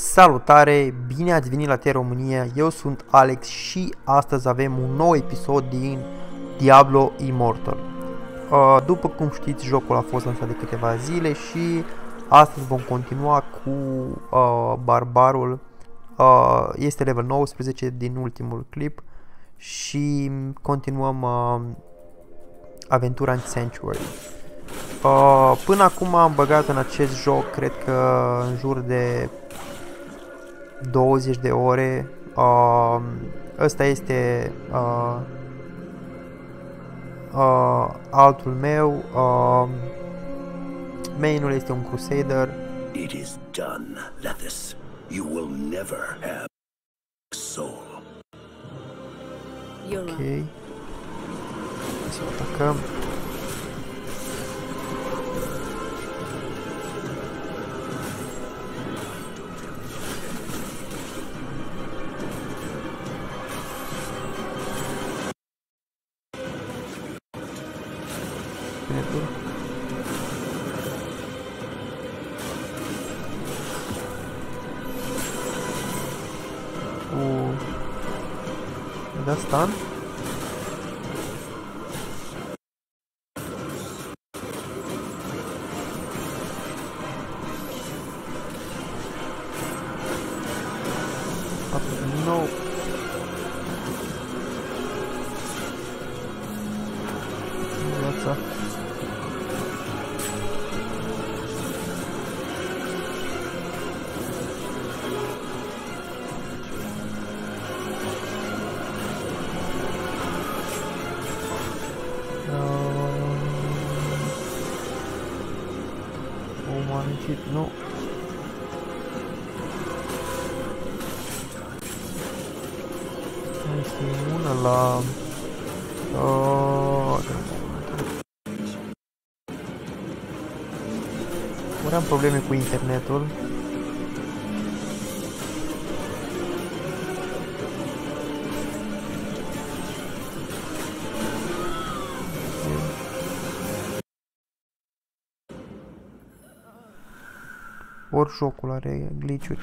Salutare, bine ați venit la T România, eu sunt Alex și astăzi avem un nou episod din Diablo Immortal. Uh, după cum știți, jocul a fost lansat de câteva zile și astăzi vom continua cu uh, Barbarul. Uh, este level 19 din ultimul clip și continuăm uh, aventura în Sanctuary. Uh, până acum am băgat în acest joc, cred că în jur de 20 de ore. Uh, ăsta este uh, uh, altul meu. Uh, mainul este un Crusader. It is done, Lethis. You will never have soul. You're Ok. right. Hai să o atacăm. Mi-a Um, m-am mințit, nu. Este imună la... Oh, Ori am probleme cu internetul. Ori jocul are glitch-uri.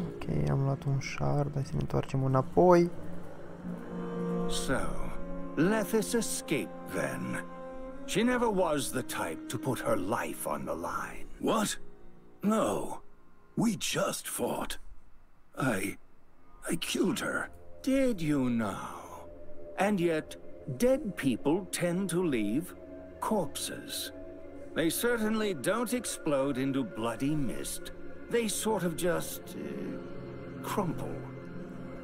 Ok, am luat un shard, hai să ne întoarcem înapoi. So, Lethis escaped then. She never was the type to put her life on the line. What? No. We just fought. I. I killed her. Did you now? And yet, dead people tend to leave corpses. They certainly don't explode into bloody mist. They sort of just uh, crumple.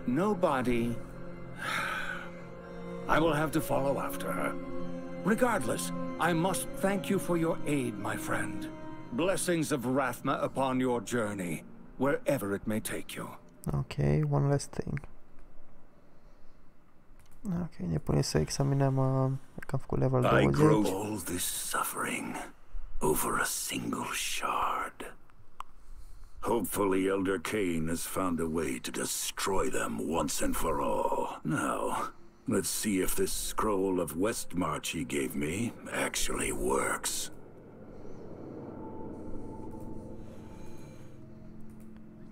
No body. I will have to follow after her. Regardless, I must thank you for your aid, my friend. Blessings of Rathma upon your journey, wherever it may take you. Ok, one last thing. Ok, ne pune să examinăm uh, că am făcut level I 20. grow all this suffering over a single shard. Hopefully, Elder Cain has found a way to destroy them once and for all. Now, let's see if this scroll of Westmarch he gave me actually works.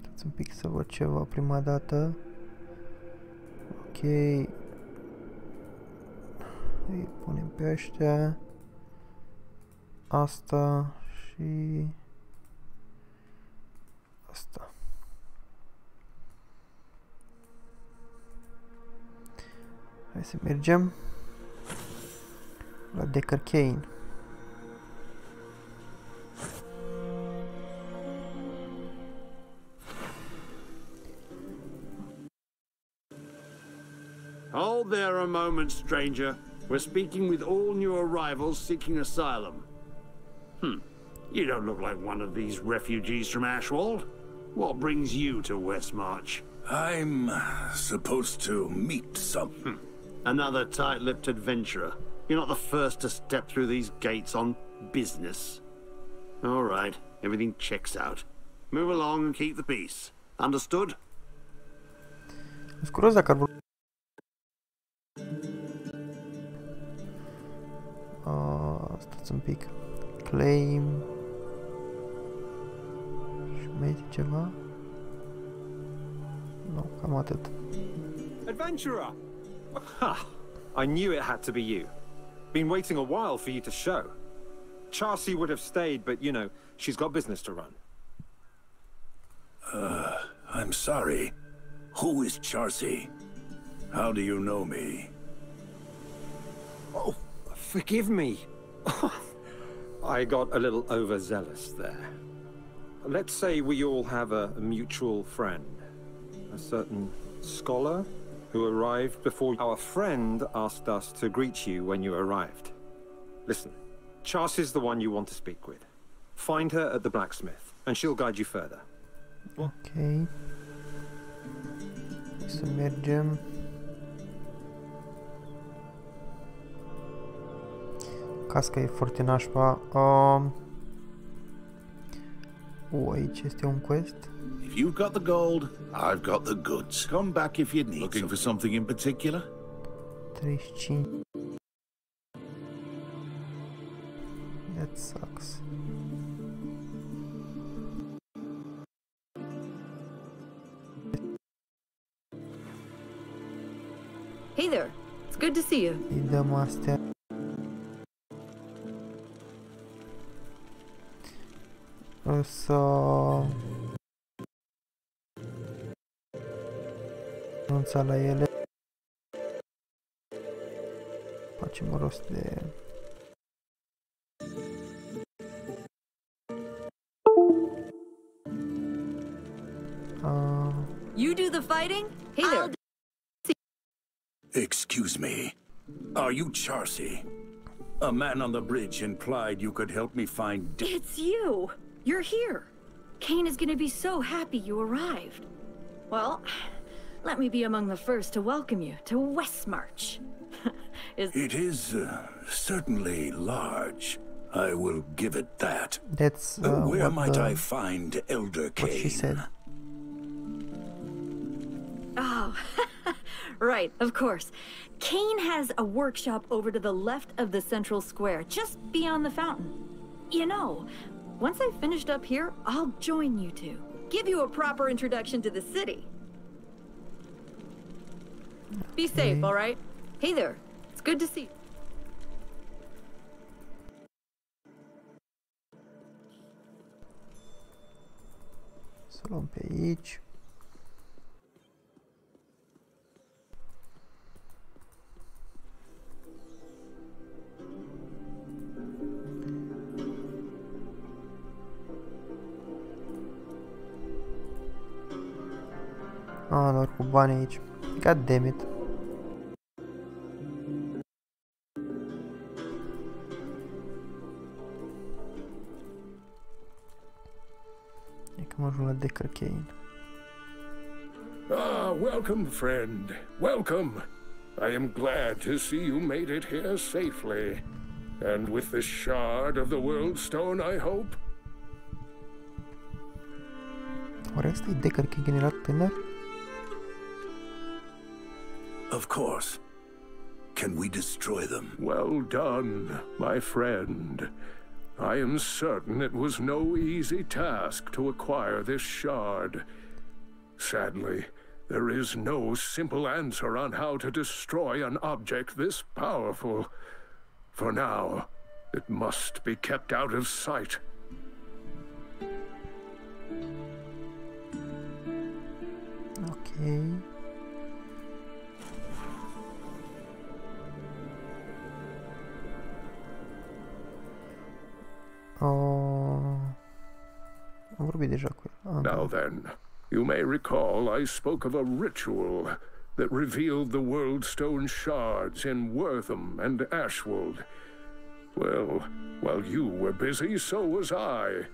Stați un pic să văd ceva prima dată. Ok. Ăștia. Asta și... Asta. Hai să mergem la Deckard Cain. Hold there a moment, stranger. We're speaking with all new arrivals seeking asylum. Hmm. You don't look like one of these refugees from Ashwold. What brings you to Westmarch? I'm supposed to meet some. Another tight-lipped adventurer. You're not the first to step through these gates on business. All right, everything checks out. Move along and keep the peace. Understood? Sunt curios dacă ar stați un pic. Claim. Și mai este ceva? Nu, cam atât. Adventurer! Ha! I knew it had to be you. Been waiting a while for you to show. Charsi would have stayed, but you know, she's got business to run. Uh, I'm sorry. Who is Charsi? How do you know me? Forgive me. I got a little overzealous there. Let's say we all have a, a mutual friend. A certain scholar who arrived before our friend asked us to greet you when you arrived. Listen, Chas is the one you want to speak with. Find her at the blacksmith, and she'll guide you further. Ok. Să mergem. Casca e foarte nașpa. Um... U, aici este un quest. If you've got the gold, I've got the goods. Come back if you need Looking for something in particular? 35. That sucks. Hey there. It's good to see you. Îi dăm astea. O să... Anunța la ele. Facem rost de... Uh, You do the fighting? Hey there. Excuse me. Are you Charsi? A man on the bridge implied you could help me find. It's you. You're here. Cain is going to be so happy you arrived. Well, let me be among the first to welcome you to Westmarch. is it is uh, certainly large. I will give it that. that's Uh, uh, where what, might the- I find Elder Cain? what she said. Oh, right, of course. Cain has a workshop over to the left of the central square, just beyond the fountain. You know, once I've finished up here, I'll join you two. Give you a proper introduction to the city. Be safe, all right? Hey there. It's good to see you. Să luăm pe aici. Ah, cu bani aici. God damn it. Că mă ajung la Deckard Cain. Ah, welcome, friend. Welcome. I am glad to see you made it here safely. And with the shard of the World Stone, I hope? Oare ăsta e Decker era tânăr? Of course. Can we destroy them? Well done, my friend. I am certain it was no easy task to acquire this shard. Sadly, there is no simple answer on how to destroy an object this powerful. For now, it must be kept out of sight. Ok. Am vorbit deja cu el. Ah, Now then, you may recall I spoke of a ritual that revealed the World Stone shards in Wortham and Ashwold. Well, while you were busy, so was I.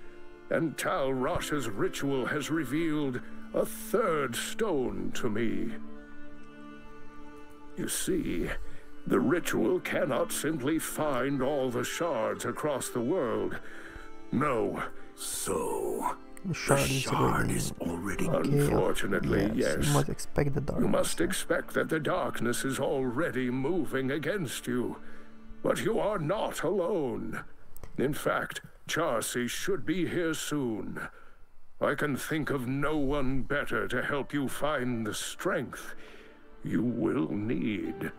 And Tal Rasha's ritual has revealed a third stone to me. You see, the ritual cannot simply find all the shards across the world. No, So, the Shard is shard already- is already. Okay, Unfortunately, yes. yes. You must expect the dark. You must expect that the darkness is already moving against you. But you are not alone. In fact, Charsi should be here soon. I can think of no one better to help you find the strength you will need.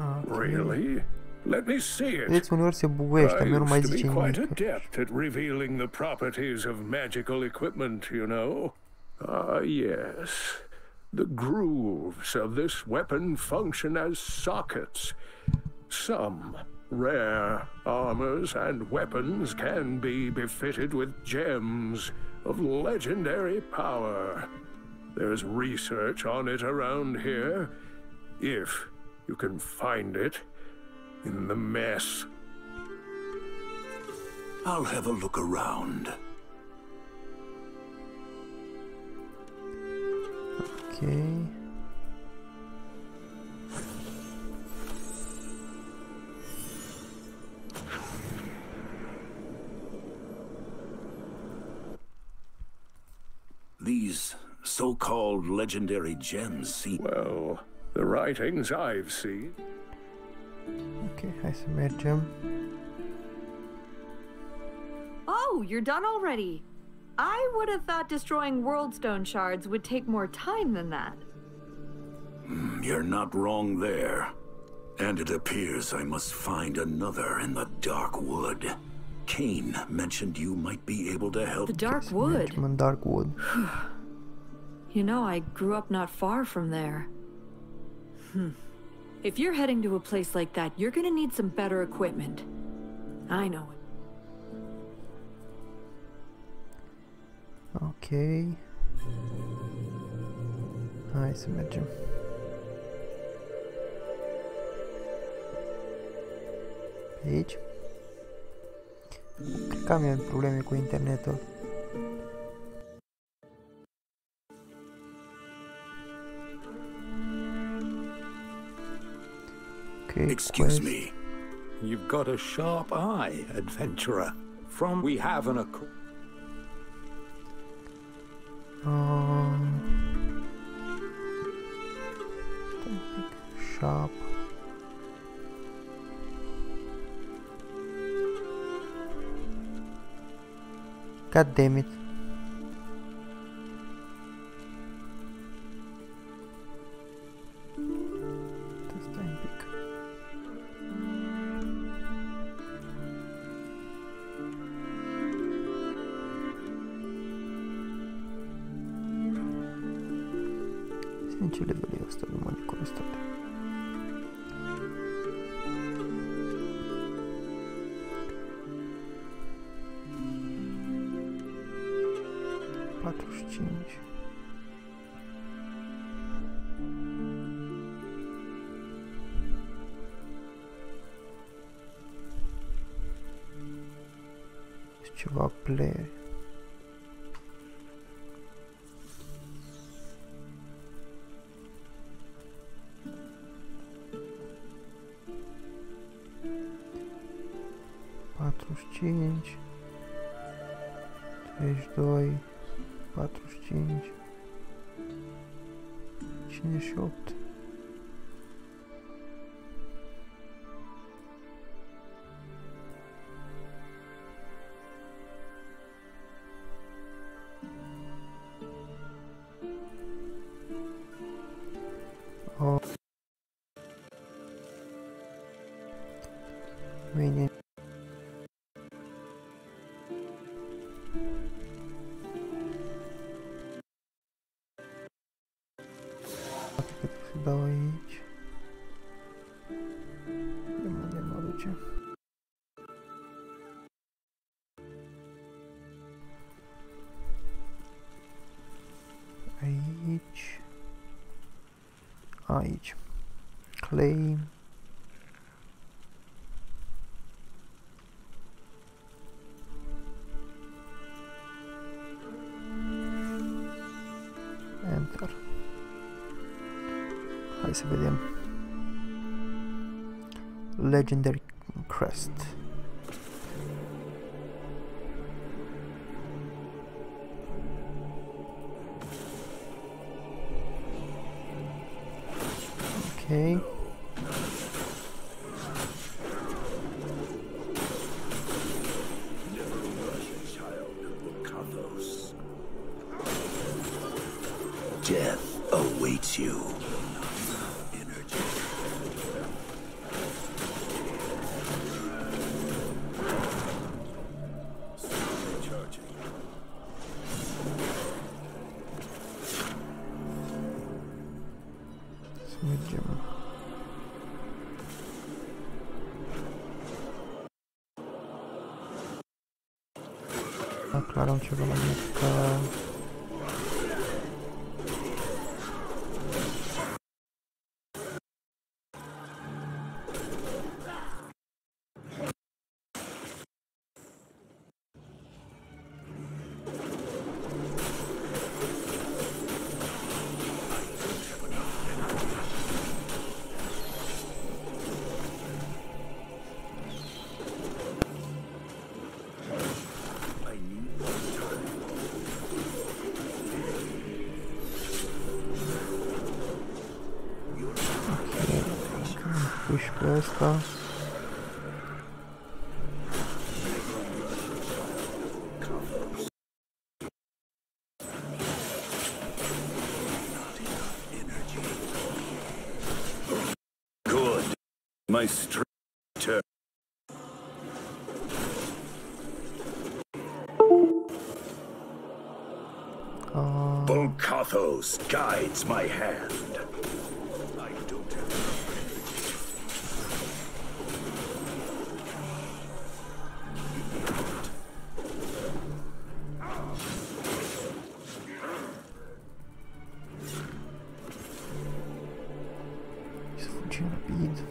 Okay. Really? Let me see it. Vedeți, uneori se buguiește, I nu mai zice be quite adept at revealing the properties of magical equipment, you know. Ah, yes. The grooves of this weapon function as sockets. Some rare armors and weapons can be befitted with gems of legendary power. There's research on it around here, if you can find it in the mess. I'll have a look around. Ok. These so-called legendary gems seem... Well, the writings I've seen. Ok, hai să mergem. Oh, you're done already. I would have thought destroying Worldstone shards would take more time than that. Hmm, you're not wrong there. And it appears I must find another in the Dark Wood. Cain mentioned you might be able to help. The Dark Wood. Mergem în Darkwood. You know, I grew up not far from there. Hmm. If you're heading to a place like that, you're gonna need some better equipment. I know it. Ok. Hai să mergem. Pe aici. Cred că am eu probleme cu internetul. Ok, Excuse quest. me. You've got a sharp eye, adventurer. From we have an accord. Um. Shop. God damn it. ativar player. Patrocínio três dois. Patrocínio tinha show. Dau aici. De unde mă duce? Aici. Aici. Claim. Să vedem. Legendary Crest. Ok. Death awaits you. Da, clar am ceva la mica. Pui și pe asta. Good. My strength. turn. Uh, guides my hand. Să fugim rapid.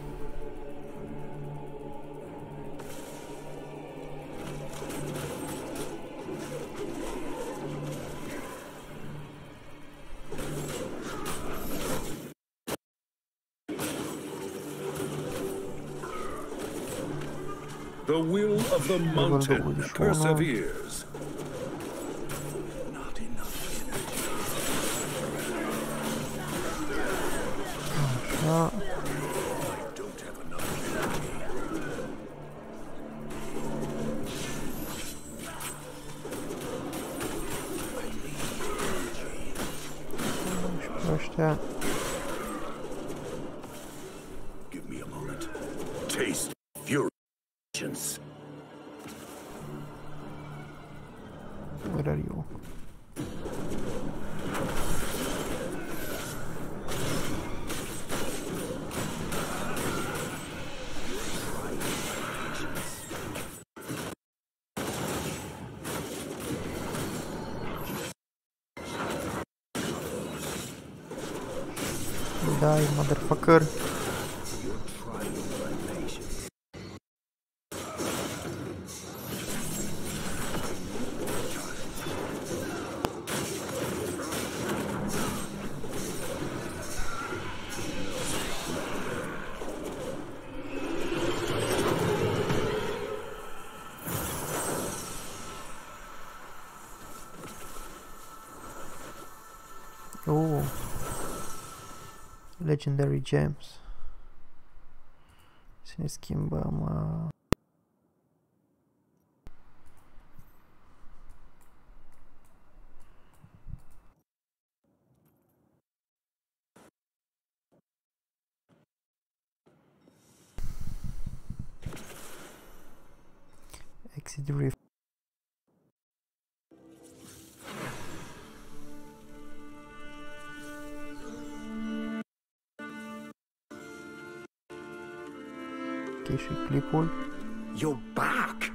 The will of the mountain 21. perseveres. Și Joker. Legendary Gems. Să ne schimbăm... Uh... Exit Rift. Și clipul. You're back!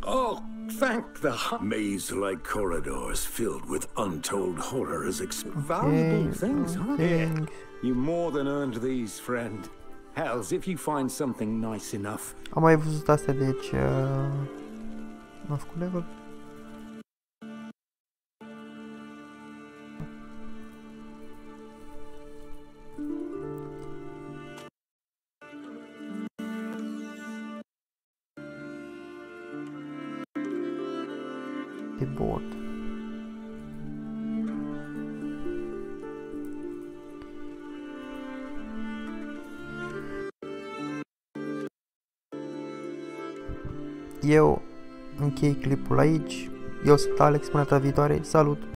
Oh, thank the Maze-like corridors filled with untold horrors exp- valuable things, aren't they? things. You more than earned these, friend. Hells, if you find something nice enough, Am mai văzut astea, deci... Uh... N-am făcut level? Eu închei clipul aici. Eu sunt Alex, până data viitoare, salut!